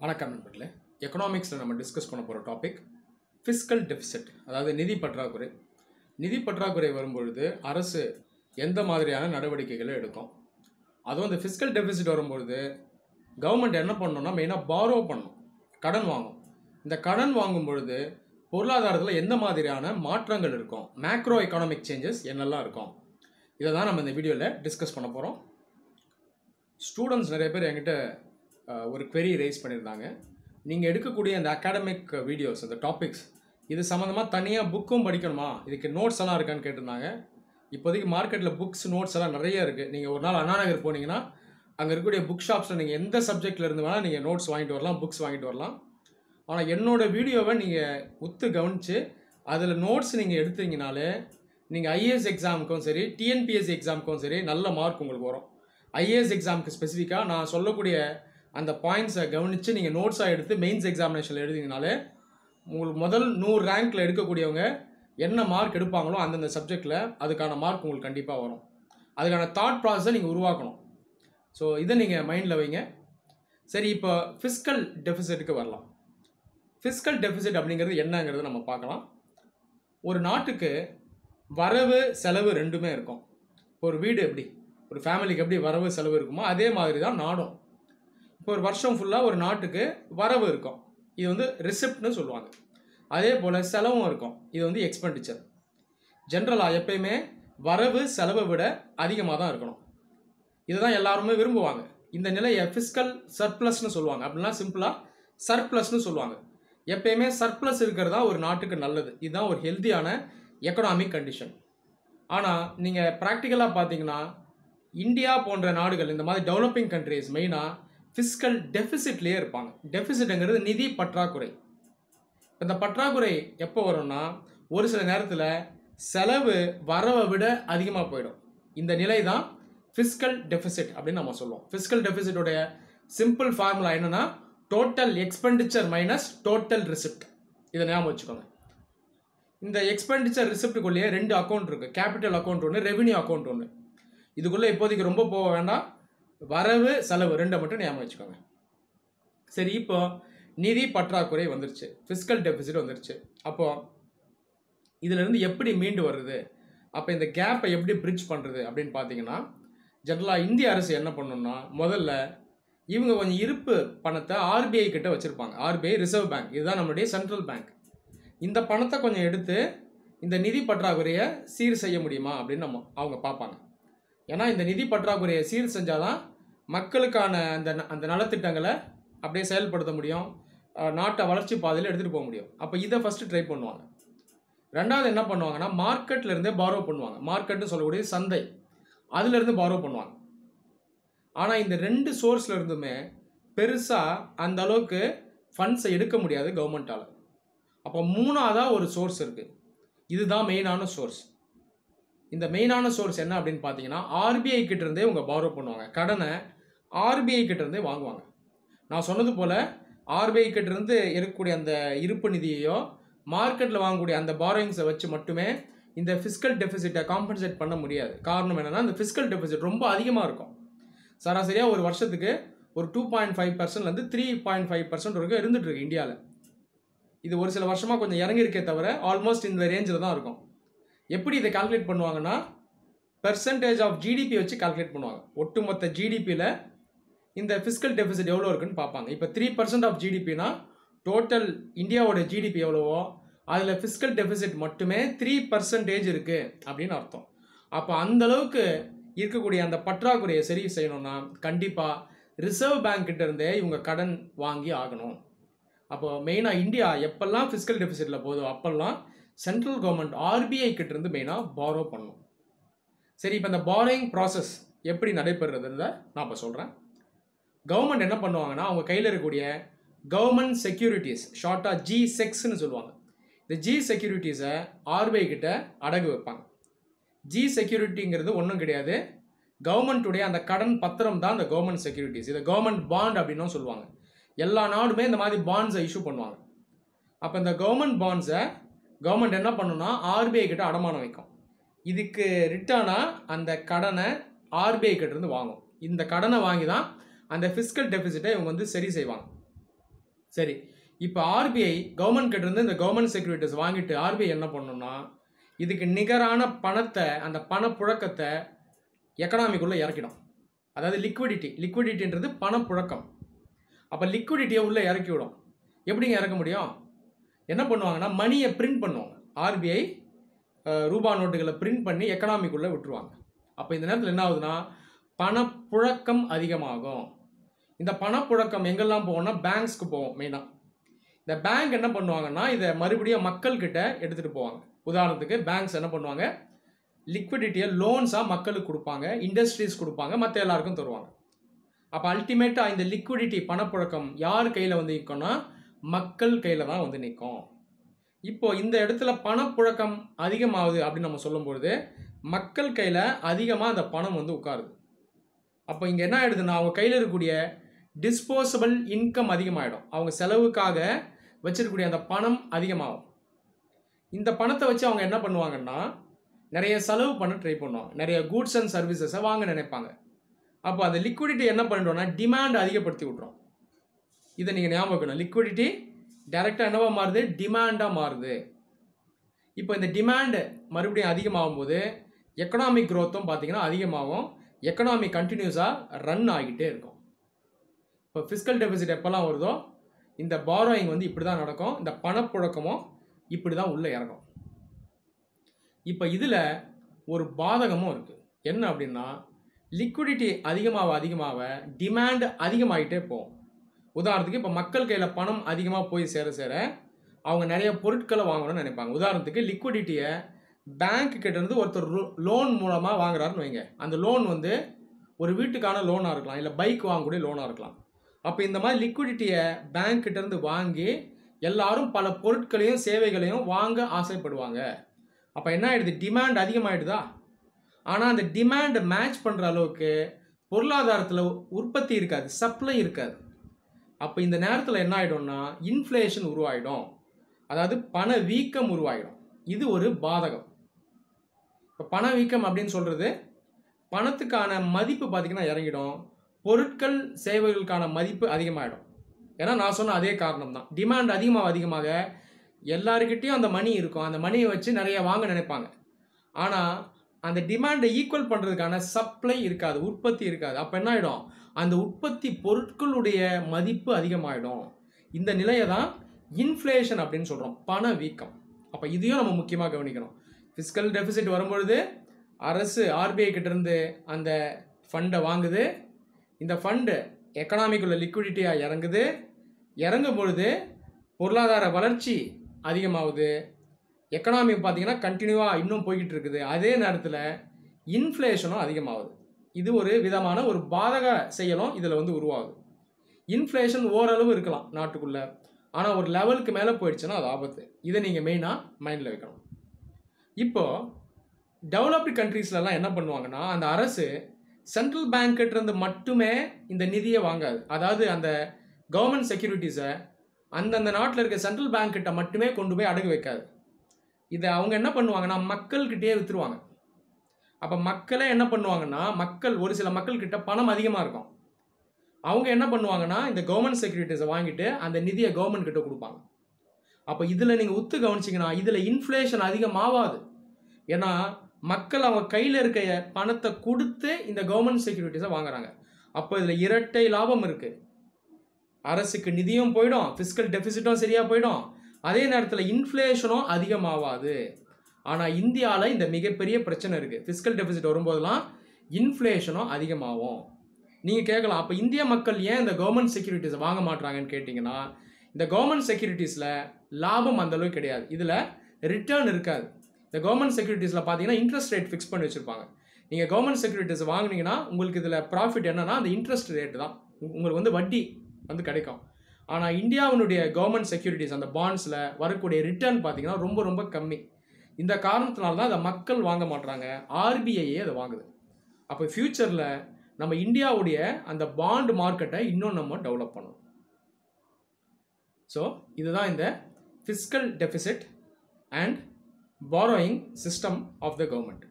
வணக்கம் நண்பர்களே. எக்கனாமிக்ஸில் நம்ம டிஸ்கஸ் பண்ண போகிற டாபிக் ஃபிஸ்கல் டெபிசிட் அதாவது நிதி பற்றாக்குறை. நிதி பற்றாக்குறை வரும்பொழுது அரசு எந்த மாதிரியான நடவடிக்கைகளை எடுக்கும்? அதுவும் அந்த ஃபிஸ்கல் டெபிசிட் வரும்பொழுது கவர்மெண்ட் என்ன பண்ணணும்னா மெயினாக பாரோ பண்ணும் கடன் வாங்கும். இந்த கடன் வாங்கும் பொழுது பொருளாதாரத்தில் எந்த மாதிரியான மாற்றங்கள் இருக்கும்? மேக்ரோ எக்கனாமிக் சேஞ்சஸ் என்னெல்லாம் இருக்கும்? இதை தான் நம்ம இந்த வீடியோவில் டிஸ்கஸ் பண்ண போகிறோம் ஸ்டூடெண்ட்ஸ் நிறைய பேர் என்கிட்ட ஒரு குவெரி ரைஸ் பண்ணியிருந்தாங்க. நீங்கள் எடுக்கக்கூடிய அந்த அகாடமிக் வீடியோஸ் அந்த டாபிக்ஸ் இது சம்மந்தமாக தனியாக புக்கும் படிக்கணுமா? இதுக்கு நோட்ஸ் எல்லாம் இருக்கான்னு கேட்டிருந்தாங்க. இப்போதைக்கு மார்க்கெட்டில் புக்ஸ் நோட்ஸ் எல்லாம் நிறைய இருக்குது நீங்கள் ஒரு நாள் அண்ணாநகர் போனீங்கன்னா அங்கே இருக்கக்கூடிய புக் ஷாப்ஸில் நீங்கள் எந்த சப்ஜெக்டில் இருந்து வேணால் நீங்கள் நோட்ஸ் வாங்கிட்டு வரலாம் புக்ஸ் வாங்கிட்டு வரலாம். ஆனால் என்னோட வீடியோவை நீங்கள் உத்து கவனித்து அதில் நோட்ஸ் நீங்கள் எடுத்தீங்கனாலே நீங்கள் ஐஏஎஸ் எக்ஸாமுக்கும் சரி டிஎன்பிஎஸ்சி எக்ஸாமுக்கும் சரி நல்ல மார்க் உங்களுக்கு வரும். ஐஏஎஸ் எக்ஸாமுக்கு ஸ்பெசிஃபிக்காக நான் சொல்லக்கூடிய அந்த பாயிண்ட்ஸை கவனித்து நீங்கள் நோட்ஸாக எடுத்து மெயின்ஸ் எக்ஸாமினேஷனில் எழுதிங்கனாலே உங்களுக்கு முதல் நூறு ரேங்க்கில் எடுக்கக்கூடியவங்க என்ன மார்க் எடுப்பாங்களோ அந்தந்த சப்ஜெக்டில் அதுக்கான மார்க் உங்களுக்கு கண்டிப்பாக வரும். அதுக்கான தாட் ப்ராசஸை நீங்கள் உருவாக்கணும். ஸோ இதை நீங்கள் மைண்டில் வைங்க. சரி இப்போ ஃபிஸ்கல் டெஃபிசிட்டுக்கு வரலாம். ஃபிஸ்கல் டெஃபிசிட் அப்படிங்கிறது என்னங்கிறது நம்ம பார்க்கலாம். ஒரு நாட்டுக்கு வரவு செலவு ரெண்டுமே இருக்கும். இப்போ ஒரு வீடு எப்படி? ஒரு ஃபேமிலிக்கு எப்படி வரவு செலவு இருக்குமோ அதே மாதிரி தான் நாடும். ஒரு வருஷம் ஃபுல்லாக ஒரு நாட்டுக்கு வரவு இருக்கும். இது வந்து ரிசிப்ட்னு சொல்லுவாங்க. அதே போல் செலவும் இருக்கும். இது வந்து எக்ஸ்பெண்டிச்சர் ஜென்ரலாக எப்பயுமே வரவு செலவை விட அதிகமாக தான் இருக்கணும். இதுதான் எல்லாருமே விரும்புவாங்க. இந்த நிலையை ஃபிஸ்கல் சர்ப்ளஸ்னு சொல்லுவாங்க. அப்படின்னா சிம்பிளாக சர்ப்ளஸ்னு சொல்லுவாங்க. எப்பயுமே சர்ப்ளஸ் இருக்கிறதா ஒரு நாட்டுக்கு நல்லது. இதுதான் ஒரு ஹெல்த்தியான எக்கனாமிக் கண்டிஷன் ஆனால் நீங்கள் ப்ராக்டிக்கலாக பார்த்தீங்கன்னா இந்தியா போன்ற நாடுகள் இந்த மாதிரி டெவலப்பிங் கண்ட்ரீஸ் மெயினாக ஃபிஸ்கல் டெஃபிசிட்லேயே இருப்பாங்க. டெஃபிசிட்டுங்கிறது நிதி பற்றாக்குறை. இந்த பற்றாக்குறை எப்போ வரும்னா ஒரு சில நேரத்தில் செலவு வரவை விட அதிகமாக போயிடும். இந்த நிலை தான் ஃபிஸ்கல் டெஃபிசிட் அப்படின்னு நம்ம சொல்லுவோம். ஃபிஸ்கல் டெபிசிட்டோடைய சிம்பிள் ஃபார்முலா என்னென்னா total expenditure minus total receipt இதை ஞாபகம் வச்சுக்கோங்க. இந்த எக்ஸ்பெண்டிச்சர் ரிசிப்டுக்குள்ளேயே ரெண்டு அக்கௌண்ட் இருக்குது கேபிட்டல் அக்கௌண்ட் ஒன்று ரெவென்யூ அக்கௌண்ட் ஒன்று இதுக்குள்ளே இப்போதைக்கு ரொம்ப போக வேண்டாம். வரவு செலவு ரெண்டை மட்டும் ஞாபகம் வச்சுக்கோங்க. சரி இப்போ நிதி பற்றாக்குறை வந்துருச்சு. ஃபிஸ்கல் டெபிசிட் வந்துருச்சு. அப்போ இதிலிருந்து எப்படி மீண்டு வருது அப்போ இந்த கேப்பை எப்படி பிரிட்ஜ் பண்ணுறது அப்படின்னு பார்த்தீங்கன்னா ஜென்ரலாக இந்திய அரசு என்ன பண்ணணும்னா முதல்ல இவங்க கொஞ்சம் இருப்பு பணத்தை ஆர்பிஐ கிட்ட வச்சுருப்பாங்க. ஆர்பிஐ ரிசர்வ் பேங்க் இதுதான் நம்மளுடைய சென்ட்ரல் பேங்க் இந்த பணத்தை கொஞ்சம் எடுத்து இந்த நிதி பற்றாக்குறையை சீர் செய்ய முடியுமா அப்படின்னு நம்ம அவங்க பார்ப்பாங்க. ஏன்னா இந்த நிதி பற்றாக்குறையை சீர் செஞ்சால் தான் மக்களுக்கான அந்த ந- அந்த நலத்திட்டங்களை அப்படியே செயல்படுத்த முடியும். நாட்டை வளர்ச்சி பாதையில் எடுத்துகிட்டு போக முடியும். அப்போ இதை ஃபஸ்ட்டு ட்ரை பண்ணுவாங்க. ரெண்டாவது என்ன பண்ணுவாங்கன்னா மார்க்கெட்ல இருந்தே பாரோ பண்ணுவாங்க. மார்க்கெட்னு சொல்லக்கூடிய சந்தை. அதுலேருந்து பாரோ பண்ணுவாங்க. ஆனால் இந்த ரெண்டு சோர்ஸில் இருந்துமே பெருசாக அந்த அளவுக்கு ஃபண்ட்ஸை எடுக்க முடியாது கவர்மெண்ட்டால் அப்போ மூணாவதாக ஒரு சோர்ஸ் இருக்குது இதுதான் மெயினான சோர்ஸ் இந்த மெயினான சோர்ஸ் என்ன அப்படின்னு பார்த்தீங்கன்னா ஆர்பிஐ கிட்டேருந்தே இவங்க பாரோ பண்ணுவாங்க. கடனை ஆர்பிஐ கிட்டேருந்தே வாங்குவாங்க. நான் சொன்னது போல் ஆர்பிஐ கிட்டேருந்து இருக்கக்கூடிய அந்த இருப்பு நிதியையோ மார்க்கெட்டில் வாங்கக்கூடிய அந்த பாரோயிங்ஸை வச்சு மட்டுமே இந்த ஃபிஸ்கல் டெபிசிட்டை காம்பன்சேட் பண்ண முடியாது. காரணம் என்னென்னா இந்த ஃபிஸ்கல் டெபிசிட் ரொம்ப அதிகமாக இருக்கும். சராசரியாக ஒரு வருஷத்துக்கு ஒரு டூ பாயிண்ட் ஃபைவ் பர்சன்ட்லேருந்து த்ரீ பாயிண்ட் ஃபைவ் பர்சன்ட் வரைக்கும் இருந்துகிட்ருக்கு இந்தியாவில் இது ஒரு சில வருஷமாக கொஞ்சம் இறங்கியிருக்கே தவிர ஆல்மோஸ்ட் இந்த ரேஞ்சில் தான் இருக்கும். எப்படி இதை கால்குலேட் பண்ணுவாங்கன்னா பெர்சன்டேஜ் ஆஃப் ஜிடிபி வச்சு கால்குலேட் பண்ணுவாங்க. ஒட்டுமொத்த ஜிடிபியில் இந்த ஃபிஸ்கல் டெபிசிட் எவ்வளோ இருக்குன்னு பார்ப்பாங்க. இப்போ த்ரீ பர்சன்ட் ஆஃப் ஜிடிபினா டோட்டல் இந்தியாவோட ஜிடிபி எவ்வளவோ அதில் ஃபிஸ்கல் டெபிசிட் மட்டுமே த்ரீ பர்சன்டேஜ் இருக்குது அப்படின்னு அர்த்தம். அப்போ அந்தளவுக்கு இருக்கக்கூடிய அந்த பற்றாக்குறையை சரி செய்யணும்னா கண்டிப்பாக ரிசர்வ் பேங்க்கிட்ட இருந்தே இவங்க கடன் வாங்கி ஆகணும். அப்போ மெயினாக இந்தியா எப்பெல்லாம் ஃபிஸ்கல் டெபிசிட்டில் போதோ அப்பெல்லாம் சென்ட்ரல் கவர்மெண்ட் ஆர்பிஐ கிட்டேருந்து மெயினாக பாரோ பண்ணும். சரி இப்போ இந்த பாரோயிங் ப்ராசஸ் எப்படி நடைபெறுறதுல நான் இப்போ சொல்கிறேன் கவர்மெண்ட் என்ன பண்ணுவாங்கன்னா அவங்க கையில் இருக்கக்கூடிய கவர்மெண்ட் செக்யூரிட்டிஸ் ஷார்ட்டாக ஜி செக்ஸ்னு சொல்லுவாங்க. இந்த ஜி செக்யூரிட்டிஸை ஆர்பிஐ கிட்ட அடகு வைப்பாங்க. ஜி செக்யூரிட்டிங்கிறது ஒன்றும் கிடையாது. கவர்மெண்ட்டுடைய அந்த கடன் பத்திரம் தான் இந்த கவர்மெண்ட் செக்யூரிட்டிஸ் இதை கவர்மெண்ட் பாண்ட் அப்படின்னும் சொல்லுவாங்க. எல்லா நாடுமே இந்த மாதிரி பாண்ட்ஸை இஷ்யூ பண்ணுவாங்க. அப்போ இந்த கவர்மெண்ட் பாண்ட்ஸை கவர்மெண்ட் என்ன பண்ணுன்னா ஆர்பிஐ கிட்ட அடமானம் வைக்கும். இதுக்கு ரிட்டர்னாக அந்த கடனை ஆர்பிஐ கிட்டேருந்து வாங்கும். இந்த கடனை வாங்கி தான் அந்த ஃபிஸ்கல் டெபிசிட்டை இவங்க வந்து சரி செய்வாங்க. சரி. இப்போ ஆர்பிஐ கவர்மெண்ட் கிட்ட இருந்து இந்த கவர்மெண்ட் செக்யூரிட்டிஸ் வாங்கிட்டு ஆர்பிஐ என்ன பண்ணணும்னா இதுக்கு நிகரான பணத்தை அந்த பணப்புழக்கத்தை எக்கனாமிக்குள்ளே இறக்கிடும். அதாவது லிக்விடிட்டி லிக்விடிட்டின்றது பணப்புழக்கம். அப்போ லிக்விடிட்டியை உள்ளே இறக்கி விடும். எப்படிங்க இறக்க முடியும்? என்ன பண்ணுவாங்கன்னா மணியை பிரிண்ட் பண்ணுவாங்க. ஆர்பிஐ ரூபா நோட்டுகளை பிரிண்ட் பண்ணி எக்கனாமிக்குள்ளே விட்டுருவாங்க. அப்போ இந்த நேரத்தில் என்ன ஆகுதுன்னா பணப்புழக்கம் அதிகமாகும். இந்த பணப்புழக்கம் எங்கெல்லாம் போவோம்னா பேங்க்ஸ்க்கு போவோம் மெயினாக இந்த பேங்க் என்ன பண்ணுவாங்கன்னா இதை மறுபடியும் மக்கள்கிட்ட எடுத்துகிட்டு போவாங்க. உதாரணத்துக்கு பேங்க்ஸ் என்ன பண்ணுவாங்க? லிக்விடிட்டியை லோன்ஸாக மக்களுக்கு கொடுப்பாங்க இண்டஸ்ட்ரீஸ் கொடுப்பாங்க மற்ற எல்லாருக்கும் தருவாங்க. அப்போ அல்டிமேட்டாக இந்த லிக்விடிட்டி பணப்புழக்கம் யார் கையில் வந்து நிற்கும்னா மக்கள் கையில் தான் வந்து நிற்கும் இப்போ இந்த இடத்துல பணப்புழக்கம் அதிகமாகுது அப்படின்னு நம்ம சொல்லும்பொழுது மக்கள் கையில் அதிகமாக அந்த பணம் வந்து உட்காருது. அப்போ இங்கே என்ன ஆயிடுதுன்னா அவங்க கையில் இருக்கக்கூடிய டிஸ்போசபிள் இன்கம் அதிகமாகிடும் அவங்க செலவுக்காக வச்சிருக்கக்கூடிய அந்த பணம் அதிகமாகும். இந்த பணத்தை வச்சு அவங்க என்ன பண்ணுவாங்கன்னா நிறைய செலவு பண்ண ட்ரை பண்ணுவாங்க. நிறைய கூட்ஸ் அண்ட் சர்வீசஸை வாங்க நினைப்பாங்க. அப்போ அந்த லிக்விடிட்டி என்ன பண்ணிட்டோம்னா டிமாண்ட் அதிகப்படுத்தி விட்றோம் இதை நீங்கள் ஞாபகம் வைக்கணும். லிக்விடிட்டி டைரெக்டாக என்னவா மாறுது? டிமாண்டாக மாறுது. இப்போ இந்த டிமாண்டு மறுபடியும் அதிகமாகும் போது எக்கனாமிக் க்ரோத்தும் பார்த்தீங்கன்னா அதிகமாகும். எக்கனாமி கண்டினியூஸாக ரன் ஆகிட்டே இருக்கும். இப்போ ஃபிஸ்கல் டெபிசிட் எப்போல்லாம் வருதோ இந்த பாரோயிங் வந்து இப்படி தான் நடக்கும். இந்த பணப்புழக்கமும் இப்படி தான் உள்ளே இறங்கும். இப்போ இதில் ஒரு பாதகமும் இருக்குது என்ன அப்படின்னா லிக்விடிட்டி அதிகமாக அதிகமாக டிமாண்ட் அதிகமாகிட்டே போகும். உதாரணத்துக்கு இப்போ மக்கள் கையில் பணம் அதிகமாக போய் சேர சேர அவங்க நிறைய பொருட்களை வாங்கணும்னு நினைப்பாங்க. உதாரணத்துக்கு லிக்விடிட்டியை பேங்க் கிட்டேருந்து ஒருத்தர் லோன் மூலமாக வாங்குறாருன்னு வைங்க. அந்த லோன் வந்து ஒரு வீட்டுக்கான லோனாக இருக்கலாம். இல்லை பைக் வாங்கக்கூடிய லோனாக இருக்கலாம். அப்போ இந்த மாதிரி லிக்விடிட்டியை பேங்க் கிட்டேருந்து வாங்கி எல்லாரும் பல பொருட்களையும் சேவைகளையும் வாங்க ஆசைப்படுவாங்க. அப்போ என்ன ஆகிடுது டிமாண்ட் அதிகமாகிடுதா ஆனால் அந்த டிமாண்டை மேட்ச் பண்ணுற அளவுக்கு பொருளாதாரத்தில் உற்பத்தி இருக்காது சப்ளை இருக்காது. அப்போ இந்த நேரத்தில் என்ன ஆகிடும்னா இன்ஃப்ளேஷன் உருவாயிடும். அதாவது பண வீக்கம் உருவாயிடும். இது ஒரு பாதகம். இப்போ பண வீக்கம் அப்படின்னு சொல்கிறது பணத்துக்கான மதிப்பு பார்த்திங்கன்னா இறங்கிடும். பொருட்கள் சேவைகளுக்கான மதிப்பு அதிகமாகிடும் ஏன்னா நான் சொன்ன அதே காரணம் தான் டிமாண்ட் அதிகமாக அதிகமாக எல்லாருக்கிட்டேயும் அந்த மணி இருக்கும். அந்த மணியை வச்சு நிறைய வாங்க நினைப்பாங்க. ஆனால் அந்த டிமாண்டை ஈக்குவல் பண்ணுறதுக்கான சப்ளை இருக்காது உற்பத்தி இருக்காது. அப்போ என்ன ஆகிடும் அந்த உற்பத்தி பொருட்களுடைய மதிப்பு அதிகமாகிடும் இந்த நிலையை தான் இன்ஃப்ளேஷன் அப்படின்னு சொல்கிறோம் பண வீக்கம். அப்போ இதையும் நம்ம முக்கியமாக கவனிக்கணும். ஃபிஸ்கல் டெபிசிட் வரும்பொழுது அரசு ஆர்பிஐ கிட்டேருந்து அந்த ஃபண்டை வாங்குது. இந்த ஃபண்டு எக்கனாமிக்குள்ள லிக்விடிட்டியாக இறங்குது. இறங்கும் பொழுது பொருளாதார வளர்ச்சி அதிகமாகுது. எக்கனாமி பார்த்தீங்கன்னா கண்டினியூவாக இன்னும் போய்கிட்டு இருக்குது. அதே நேரத்தில் இன்ஃப்ளேஷனும் அதிகமாகுது. இது ஒரு விதமான ஒரு பாதக செயலும் இதில் வந்து உருவாகுது. இன்ஃப்ளேஷன் ஓரளவு இருக்கலாம் நாட்டுக்குள்ளே. ஆனால் ஒரு லெவலுக்கு மேலே போயிடுச்சுன்னா அது ஆபத்து. இதை நீங்கள் மெயினாக மைண்டில் வைக்கணும். இப்போது டெவலப்டு கண்ட்ரீஸ்லலாம் என்ன பண்ணுவாங்கன்னா அந்த அரசு சென்ட்ரல் பேங்க்கிட்டேருந்து மட்டுமே இந்த நிதியை வாங்காது. அதாவது அந்த கவர்மெண்ட் செக்யூரிட்டிஸை அந்தந்த நாட்டில் இருக்க சென்ட்ரல் பேங்க்கிட்ட மட்டுமே கொண்டு போய் அடகு வைக்காது. இதை அவங்க என்ன பண்ணுவாங்கன்னா மக்கள்கிட்டயே விற்றுருவாங்க அப்போ மக்களே என்ன பண்ணுவாங்கன்னா மக்கள் ஒரு சில மக்கள்கிட்ட பணம் அதிகமாக இருக்கும். அவங்க என்ன பண்ணுவாங்கன்னா இந்த கவர்மெண்ட் செக்யூரிட்டிஸை வாங்கிட்டு அந்த நிதியை கவர்மெண்ட் கிட்ட கொடுப்பாங்க. அப்போ இதில் நீங்கள் உத்து கவனிச்சிங்கன்னா இதில் இன்ஃப்ளேஷன் அதிகமாகாது ஏன்னா மக்கள் அவங்க கையில் இருக்க பணத்தை கொடுத்து இந்த கவர்மெண்ட் செக்யூரிட்டிஸை வாங்குறாங்க. அப்போ இதில் இரட்டை லாபம் இருக்குது அரசுக்கு நிதியும் போயிடும் ஃபிஸ்கல் டெபிசிட்டும் சரியாக போயிடும். அதே நேரத்தில் இன்ஃப்ளேஷனும் அதிகமாகாது ஆனால் இந்தியாவில் இந்த மிகப்பெரிய பிரச்சனை இருக்குது ஃபிஸ்கல் டெபிசிட் வரும்போதெல்லாம் இன்ஃப்ளேஷனும் அதிகமாகும். நீங்கள் கேட்கலாம் அப்போ இந்திய மக்கள் ஏன் இந்த கவர்மெண்ட் செக்யூரிட்டிஸை வாங்க மாட்டாங்கன்னு கேட்டிங்கன்னா இந்த கவர்மெண்ட் செக்யூரிட்டிஸில் லாபம் அந்தளவுக்கு கிடையாது. இதில் ரிட்டர்ன் இருக்காது. இந்த கவர்மெண்ட் செக்யூரிட்டிஸில் பார்த்தீங்கன்னா இன்ட்ரெஸ்ட் ரேட் ஃபிக்ஸ் பண்ணி வச்சுருப்பாங்க. நீங்கள் கவர்மெண்ட் செக்யூரிட்டிஸ் வாங்கினீங்கன்னா உங்களுக்கு இதில் ப்ராஃபிட் என்னன்னா அந்த இன்ட்ரெஸ்ட் ரேட்டு தான். உங்களுக்கு வந்து வட்டி வந்து கிடைக்கும். ஆனால் இந்தியாவினுடைய கவர்மெண்ட் செக்யூரிட்டிஸ் அந்த பாண்ட்ஸில் வரக்கூடிய ரிட்டர்ன் பார்த்தீங்கன்னா ரொம்ப ரொம்ப கம்மி. இந்த காரணத்தினால தான் அதை மக்கள் வாங்க மாட்றாங்க. ஆர்பிஐயே அதை வாங்குது. அப்போ ஃப்யூச்சரில் நம்ம இந்தியாவுடைய அந்த பாண்ட் மார்க்கெட்டை இன்னும் நம்ம டெவலப் பண்ணணும். ஸோ இதுதான் இந்த fiscal deficit and borrowing system of the government.